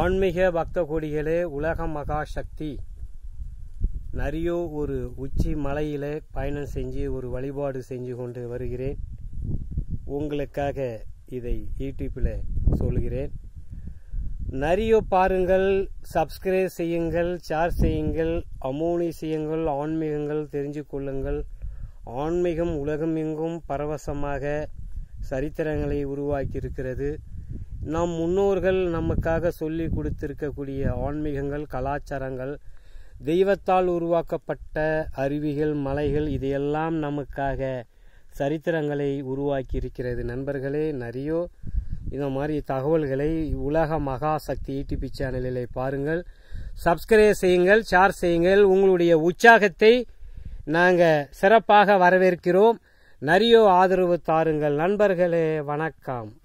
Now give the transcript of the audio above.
ஆன்மீக பக்த கொடிகளே உலக மகா சக்தி நரியோ ஒரு உச்சி மலையில் பயணம் செஞ்சு ஒரு வழிபாடு செஞ்சு கொண்டு வருகிறேன். உங்களுக்காக இதை யூடியூப்பில் சொல்கிறேன். நிறையோ பாருங்கள் சப்ஸ்கிரைப் செய்யுங்கள் ஷேர் செய்யுங்கள் அமோனி செய்யுங்கள் ஆன்மீகங்கள் தெரிஞ்சு கொள்ளுங்கள். ஆன்மீகம் உலகமெங்கும் பரவசமாக சரித்திரங்களை உருவாக்கி இருக்கிறது நம் முன்னோர்கள் நமக்காக சொல்லி கொடுத்திருக்கக்கூடிய ஆன்மீகங்கள் கலாச்சாரங்கள் தெய்வத்தால் உருவாக்கப்பட்ட அருவிகள் மலைகள் இதையெல்லாம் நமக்காக சரித்திரங்களை உருவாக்கி இருக்கிறது நண்பர்களே நிறைய இந்த மாதிரி தகவல்களை உலக மகா சக்தி யூடியூப் சேனலில் பாருங்கள். சப்ஸ்கிரைப் செய்யுங்கள் ஷேர் செய்யுங்கள். உங்களுடைய உற்சாகத்தை நாங்கள் சிறப்பாக வரவேற்கிறோம். நிறைய ஆதரவு தாருங்கள். நண்பர்களே வணக்கம்.